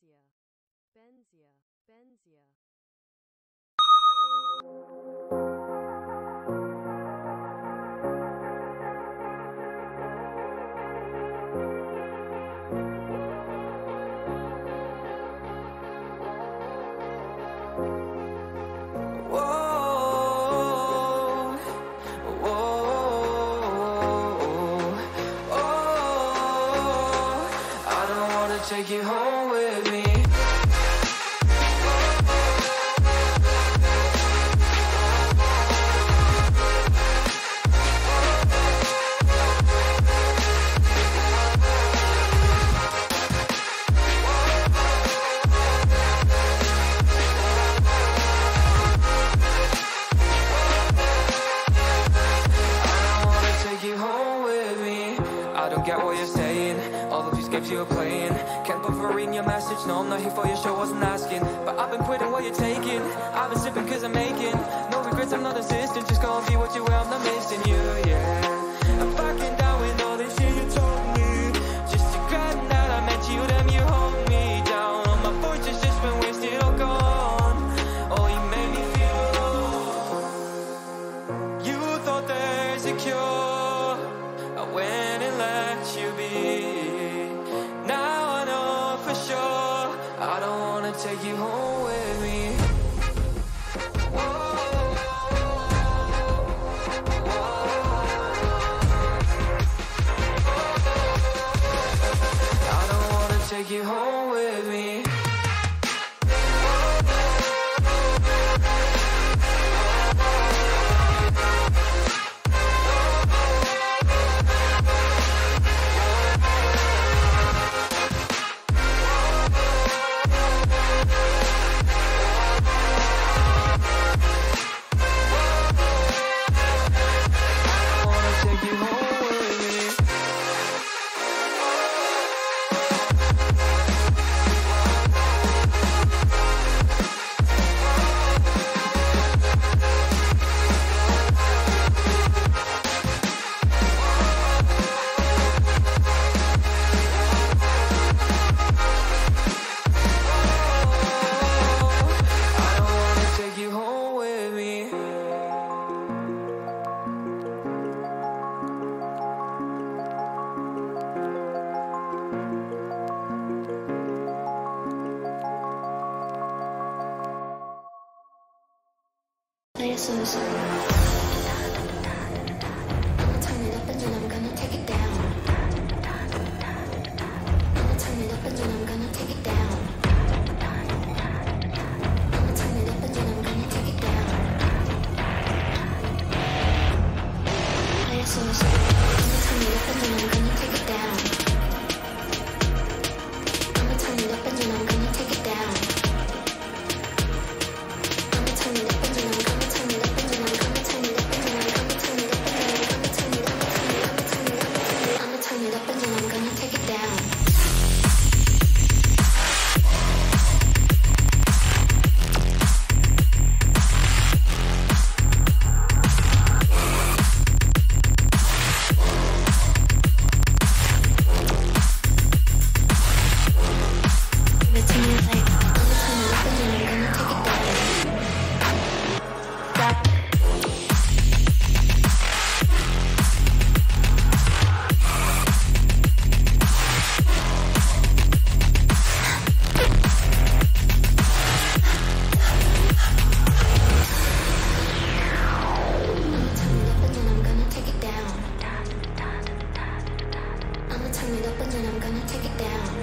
Benzya. Benzya. Benzya. Take you home with me. I wanna take you home with me. I don't get what you're saying. All of these games you're playing. Can't reading your message. No, I'm not here for your show, wasn't asking. But I've been quitting what you're taking. I've been sipping cause I'm making. No regrets, I'm not assistant. Just go and be what you will, I'm not missing you, yeah. I'm fucking down with all this shit you told me. Just to grant that I met you, then you hold me down. All my fortune's just been wasted or gone. Oh, you made me feel alone. You thought there's a cure. Take you home with me. 是不是,안가 고, 당. turn it up again, I'm gonna take it down.